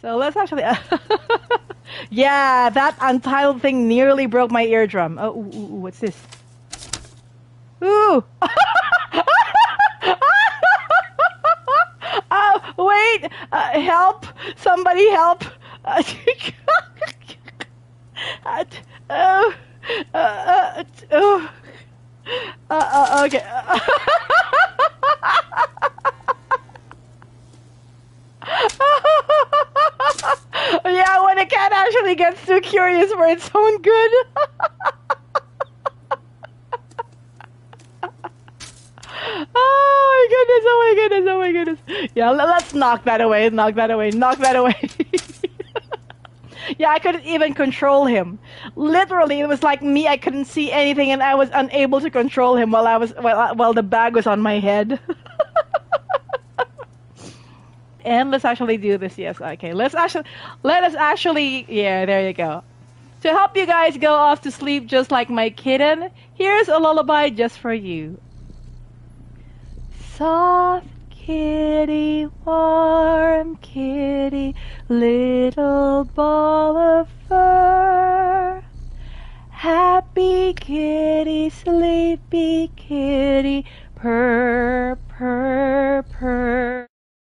So let's actually. yeah, that untitled thing nearly broke my eardrum. Oh, ooh, ooh, what's this? Ooh! oh, wait! Uh, help! Somebody help! Uh, uh, uh, uh, uh, okay. yeah, when cat actually gets too curious for its own good. oh my goodness, oh my goodness, oh my goodness. Yeah, let's knock that away, knock that away, knock that away. yeah, I couldn't even control him. Literally, it was like me. I couldn't see anything, and I was unable to control him while I was while while the bag was on my head. and let's actually do this. Yes, okay. Let's actually let us actually. Yeah, there you go. To help you guys go off to sleep just like my kitten, here's a lullaby just for you. Soft kitty, warm kitty, little ball of fur. Happy kitty, sleepy kitty, purr.